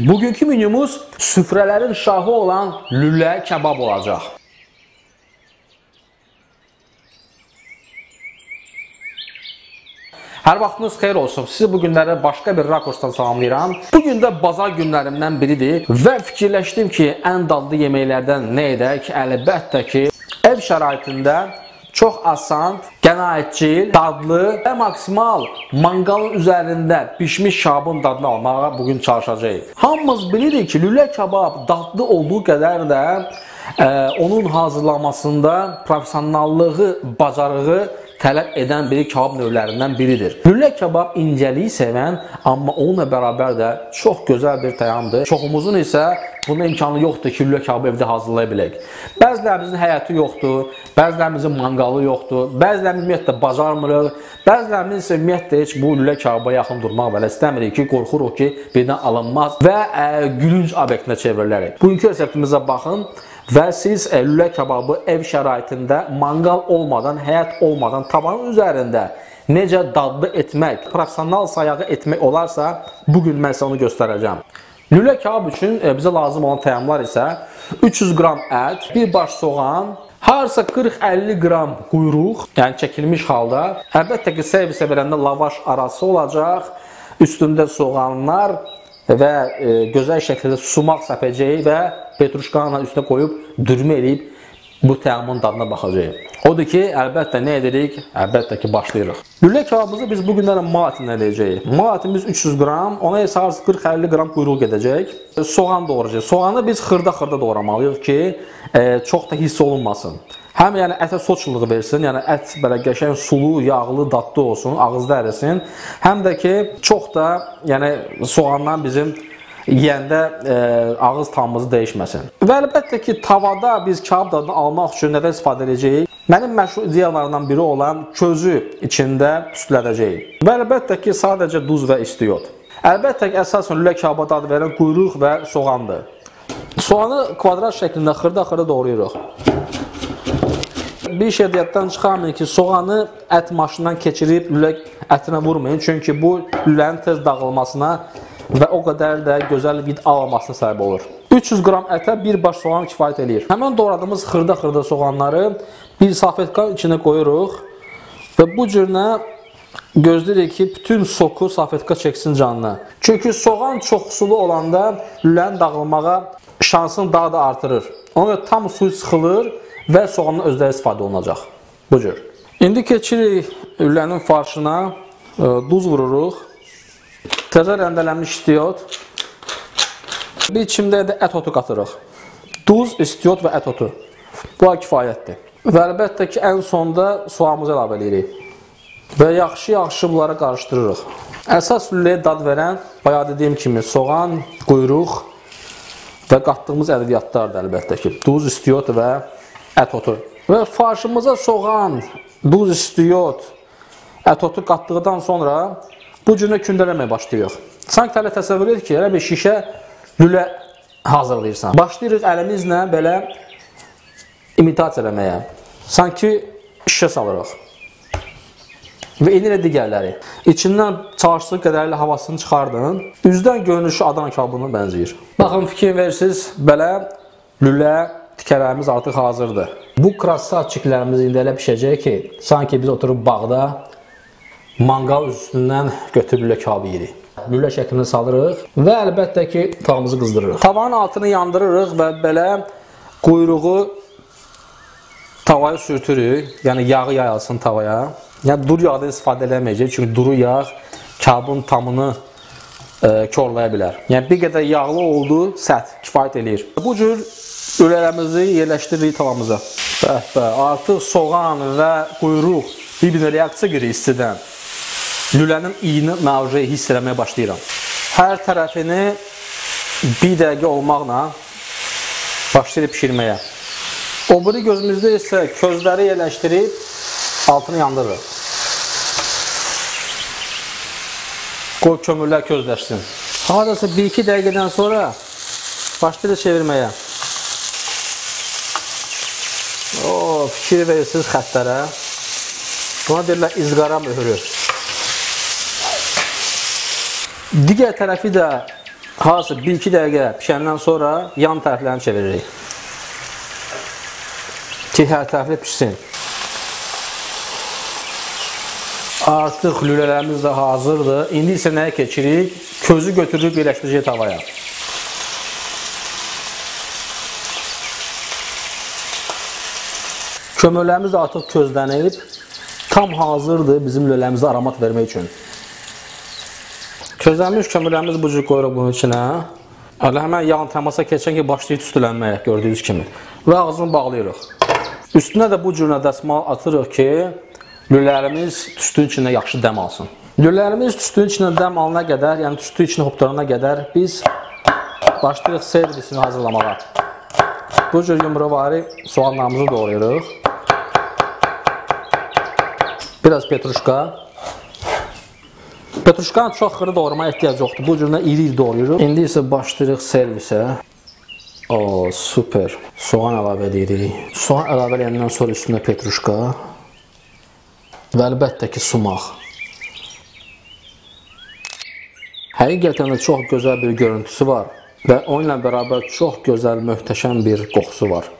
Bugünkü menümüz süfrələrin şahı olan lülə kebab olacaq. Hər vaxtınız xeyir olsun. Sizi bu günləri başqa bir rakursdan salamlayıram. Bu gün də bazar günlərimdən biridir və fikirləşdim ki, ən dadlı yeməklərdən nə edək? Əlbəttə ki, ev şəraitində çox asan, qənaətcil, dadlı və maksimal manqalın üzərində bişmiş şabın dadını almağa bugün çalışacağıq. Hamımız bilirik ki, lülə kebab dadlı olduğu qədər də ə, onun hazırlanmasında professionallığı, bacarığı tələb edən biri kebab növlərindən biridir. Lülə kebab incəliyi sevən, amma onunla bərabər də çox gözəl bir təyamdır. Çoxumuzun isə buna imkanı yoxdur ki, lülə kebabı evdə hazırlaya bilək. Bəzilərimizin həyəti yoxdur, bəzilərimizin manqalı yoxdur, bəzilərimiz ümumiyyətlə bacarmırıq, bəzilərimiz isə ümumiyyətlə heç bu lülə kebaba yaxın durmaq belə istəmirik ki, qorxuruq ki, birdən alınmaz və ə, gülünc obyektinə çevrilərək. Bugünkü reseptimizə baxın və siz lülə kebabı ev şəraitində manqal olmadan, həyat olmadan tavanın üzərində necə dadlı etmək, professional sayağı etmək olarsa, bu gün mən sizə onu göstərəcəm. Lülə kebab üçün e, bizə lazım olan təyyamlar isə 300 qram ət, bir baş soğan, harasa 40-50 qram quyruq, yəni çəkilmiş halda. Əlbəttə ki, servisə verəndə lavaş arası olacaq, üstündə soğanlar və e, gözəl şəkildə sumaq səpəcəyi və petruşkanla üstünə qoyub dürmə eləyib bu təamın dadına baxacağıq. Odur ki, əlbəttə nə edirik? Əlbəttə ki, başlayırıq. Lülə kebabımızı biz bu günlərə malatin eləyəcəyik. Malatimiz 300 qram, ona hesabı 40-50 qram quyruq gedəcək. Soğan doğrayacağıq. Soğanı biz xırda-xırda doğramalıyıq ki, e, çox da hiss olunmasın. Həm yəni ətə soçluğu versin, yəni ət belə qəşəng sulu, yağlı, dadlı olsun, ağızda ərisin. Həm də ki, çox da yəni soğandan bizim yeyəndə e, ağız tamımızı dəyişməsin. Və əlbəttə ki, tavada biz kebab dadını almaq üçün nədən istifadə edəcəyik? Mənim məşhur ideyalarımdan biri olan közü içində tüstülədəcəyik. Və əlbəttə ki, sadəcə duz və istiyot. Əlbəttə ki, əsasən lülə kebaba dad verən quyruq və soğandır. Soğanı kvadrat şəklində xırda-xırda doğrayırıq. Bir şey yaddan çıxarmayın ki, soğanı ət maşından keçirib lülə ətinə vurmayın. Çünki bu lülənin tez dağılmasına və o qədər də gözəl vid almasına səbəb olur. 300 qram ətə bir baş soğan kifayət eləyir. Həmən doğradığımız xırda-xırda soğanları bir salfetkanın içinə qoyuruq və bu cürlə gözləyirik ki, bütün soku salfetka çəksin canına. Çünki soğan çox sulu olanda lülənin dağılmağa şansını daha da artırır. Ona görə tam suyu sıxılır və soğanın özləri istifadə olunacaq. Bu cür. İndi keçirik lülənin farşına, e, duz vururuq. Təzə rəndələnmiş istiot. Bir içimdə də ət otu qatırıq. Duz, istiot və ət otu. Bu kifayətdir. Və əlbəttə ki, ən sonda soğanımızı əlavə edirik. Və yaxşı-yaxşı bunları qarışdırırıq. Əsas lüləyə dad verən, bayaq dediyim kimi, soğan, quyruq və qatdığımız ədviyyatlardır əlbəttə ki. Duz, istiot və ət otu. Və farşımıza soğan, duz, istiot, ət otu qatdıqdan sonra Bu cürlə kündələməyə başlayırıq. Sanki hələ təsəvvür edir ki, elə bir şişə lülə hazırlayırsan. Başlayırıq əlimizlə belə imitasiya eləməyə. Sanki şişə salırıq. Və eyni ilə digərləri. İçindən çalışdığı qədərlə havasını çıxardın. Üzdən görünüşü Adana kabına bənzəyir. Baxın, fikir verirsiniz, belə lülə tikələrimiz artıq hazırdır. Bu krasatçiklərimiz indi elə pişəcək ki, sanki biz oturub bağda manqal üstündən götürüb lülə kabı yeyirik. Lülə şəklində salırıq və əlbəttə ki, tavamızı qızdırırıq. Tavanın altını yandırırıq və belə quyruğu tavaya sürtürük. Yəni yağı yayılsın tavaya. Yəni dur yağdan istifadə eləməyəcək, çünki duru yağ kabın tamını e, korlaya bilər. Yəni bir qədər yağlı oldu, səth kifayət eləyir. Bu cür lülələrimizi yerləşdiririk tavamıza. Bəh, bəh, artıq soğan və quyruq bir-birinə reaksiya girir istidən lülənin iyini mərcəyi hiss eləməyə başlayıram. Hər tərəfini bir dəqiqə olmaqla başlayırıq pişirməyə. O biri gözümüzdə isə közləri yerləşdirib altını yandırırıq. Qoy kömürlər közləşsin. Hadəsə 1-2 dəqiqədən sonra başlayırıq çevirməyə. O, fikir verirsiniz xətlərə. Buna deyirlər izqara möhürü. Digər tərəfi də Harası 1-2 dəqiqə pişəndən sonra yan tərəflərini çeviririk. Ki, hər tərəfli pişsin. Artıq lülələrimiz də hazırdır. İndi isə nəyə keçirik? Közü götürürük birləşdirəcək tavaya. Kömürlərimiz də artıq közlənib. Tam hazırdır bizim lüləmizə aromat vermək üçün. Közlənmiş kömürlərimizi bu cür qoyuruq bunun içinə. Elə həmən yağın təmasa keçən ki, başlayır tüstülənməyə gördüyünüz kimi. Və ağzını bağlayırıq. Üstünə də bu cür dəsmal atırıq ki, lülərimiz tüstünün içində yaxşı dəm alsın. Lülərimiz tüstünün içində dəm alana qədər, yəni tüstü içində hopdarana qədər biz başlayırıq servisini hazırlamağa. Bu cür yumruvari soğanlarımızı doğrayırıq. Biraz petruşka. Petruşkanı çox xırda doğramaya ehtiyac yoxdur. Bu cürlə iri-iri doğrayırıq. İndi isə başlayırıq servisə. O, super. Soğan əlavə edirik. Soğan əlavə edəndən sonra üstünə petruşka və əlbəttə ki, sumaq. Həqiqətən də çox gözəl bir görüntüsü var və onunla bərabər çox gözəl, möhtəşəm bir qoxusu var.